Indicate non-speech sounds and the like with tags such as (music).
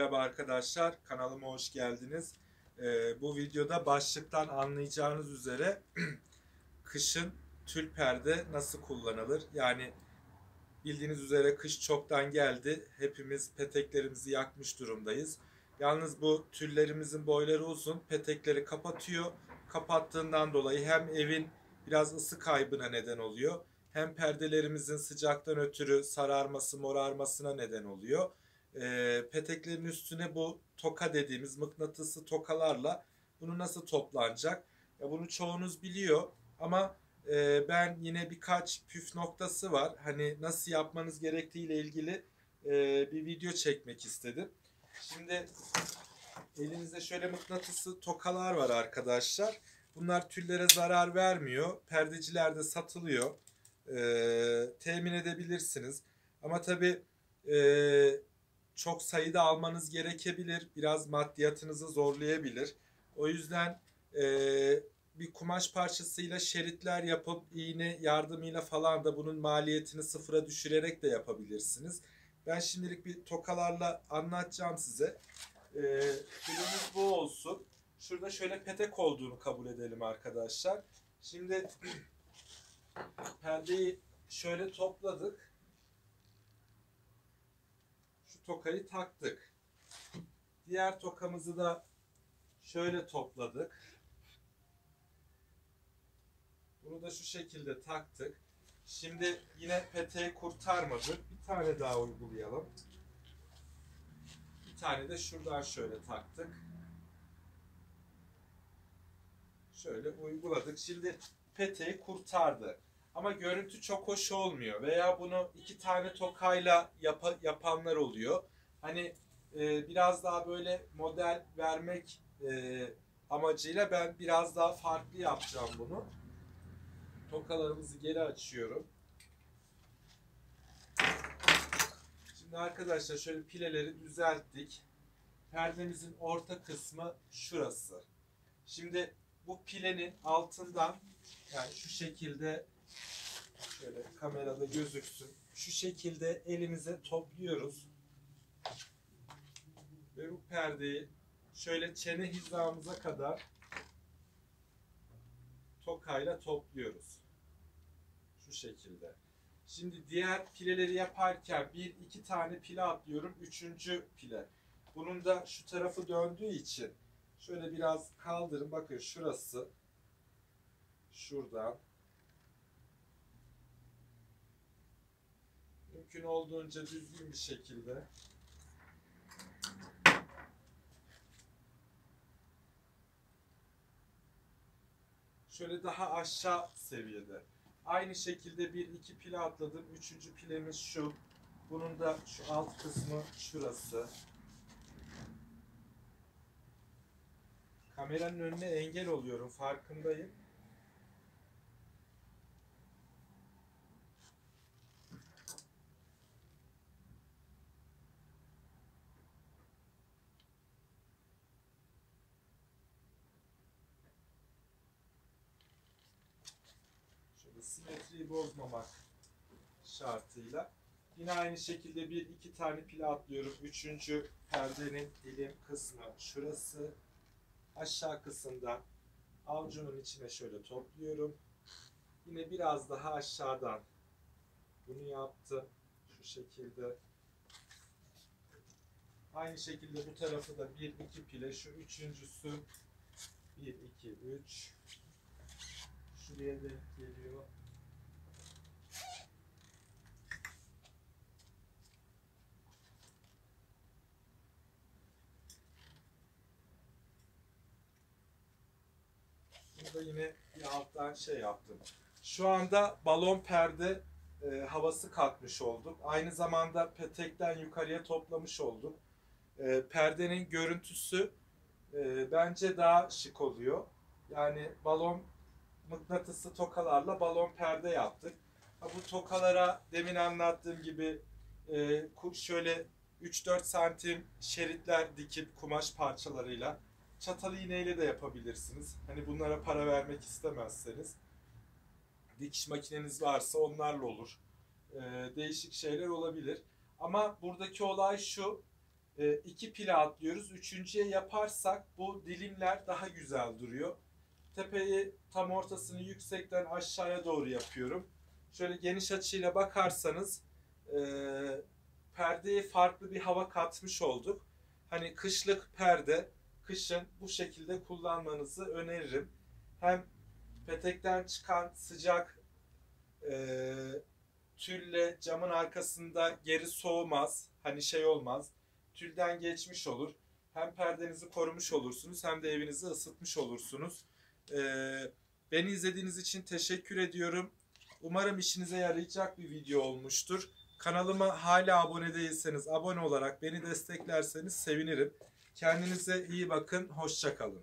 Merhaba arkadaşlar, kanalıma hoş geldiniz. Ee, bu videoda başlıktan anlayacağınız üzere (clears throat) kışın tül perde nasıl kullanılır? Yani bildiğiniz üzere kış çoktan geldi. Hepimiz peteklerimizi yakmış durumdayız. Yalnız bu tüllerimizin boyları uzun, petekleri kapatıyor. Kapattığından dolayı hem evin biraz ısı kaybına neden oluyor, hem perdelerimizin sıcaktan ötürü sararması, morarmasına neden oluyor e, peteklerin üstüne bu toka dediğimiz mıknatıslı tokalarla bunu nasıl toplanacak? Ya bunu çoğunuz biliyor ama e, ben yine birkaç püf noktası var. Hani nasıl yapmanız gerektiğiyle ilgili e, bir video çekmek istedim. Şimdi elinizde şöyle mıknatıslı tokalar var arkadaşlar. Bunlar tüllere zarar vermiyor. Perdecilerde satılıyor. E, temin edebilirsiniz. Ama tabi e, çok sayıda almanız gerekebilir. Biraz maddiyatınızı zorlayabilir. O yüzden e, bir kumaş parçasıyla şeritler yapıp iğne yardımıyla falan da bunun maliyetini sıfıra düşürerek de yapabilirsiniz. Ben şimdilik bir tokalarla anlatacağım size. E, ürünümüz bu olsun. Şurada şöyle petek olduğunu kabul edelim arkadaşlar. Şimdi (clears throat) perdeyi şöyle topladık tokayı taktık. Diğer tokamızı da şöyle topladık. Bunu da şu şekilde taktık. Şimdi yine peteği kurtarmadık. Bir tane daha uygulayalım. Bir tane de şuradan şöyle taktık. Şöyle uyguladık. Şimdi peteği kurtardı. Ama görüntü çok hoş olmuyor. Veya bunu iki tane tokayla yap yapanlar oluyor. Hani e, biraz daha böyle model vermek e, amacıyla ben biraz daha farklı yapacağım bunu. Tokalarımızı geri açıyorum. Şimdi arkadaşlar şöyle pileleri düzelttik. Perdemizin orta kısmı şurası. Şimdi bu pilenin altından yani şu şekilde Şöyle kamerada gözüksün. Şu şekilde elimize topluyoruz. Ve bu perdeyi şöyle çene hizamıza kadar tokayla topluyoruz. Şu şekilde. Şimdi diğer pileleri yaparken bir iki tane pile atlıyorum. Üçüncü pile. Bunun da şu tarafı döndüğü için şöyle biraz kaldırın. Bakın şurası. Şuradan mümkün olduğunca düzgün bir şekilde şöyle daha aşağı seviyede. Aynı şekilde bir iki pile atladım. Üçüncü pilemiz şu. Bunun da şu alt kısmı şurası. Kameranın önüne engel oluyorum farkındayım. simetriyi bozmamak şartıyla. Yine aynı şekilde bir iki tane pile atlıyorum. Üçüncü perdenin dilim kısmı şurası. Aşağı kısımda avcumun içine şöyle topluyorum. Yine biraz daha aşağıdan bunu yaptım. Şu şekilde. Aynı şekilde bu tarafı da 1-2 pile. Şu üçüncüsü 1-2-3 temizliğe de geliyor. Burada yine bir alttan şey yaptım. Şu anda balon perde e, havası katmış olduk. Aynı zamanda petekten yukarıya toplamış olduk. E, perdenin görüntüsü e, bence daha şık oluyor. Yani balon mıknatıslı tokalarla balon perde yaptık. Bu tokalara demin anlattığım gibi e, şöyle 3-4 santim şeritler dikip kumaş parçalarıyla çatal iğneyle de yapabilirsiniz. Hani bunlara para vermek istemezseniz. Dikiş makineniz varsa onlarla olur. E, değişik şeyler olabilir. Ama buradaki olay şu. e, iki pile atlıyoruz. Üçüncüye yaparsak bu dilimler daha güzel duruyor. Tepeyi tam ortasını yüksekten aşağıya doğru yapıyorum. Şöyle geniş açıyla bakarsanız e, perdeye farklı bir hava katmış olduk. Hani kışlık perde kışın bu şekilde kullanmanızı öneririm. Hem petekten çıkan sıcak e, tülle camın arkasında geri soğumaz. Hani şey olmaz. Tülden geçmiş olur. Hem perdenizi korumuş olursunuz hem de evinizi ısıtmış olursunuz. E, beni izlediğiniz için teşekkür ediyorum. Umarım işinize yarayacak bir video olmuştur. Kanalıma hala abone değilseniz abone olarak beni desteklerseniz sevinirim. Kendinize iyi bakın. Hoşçakalın.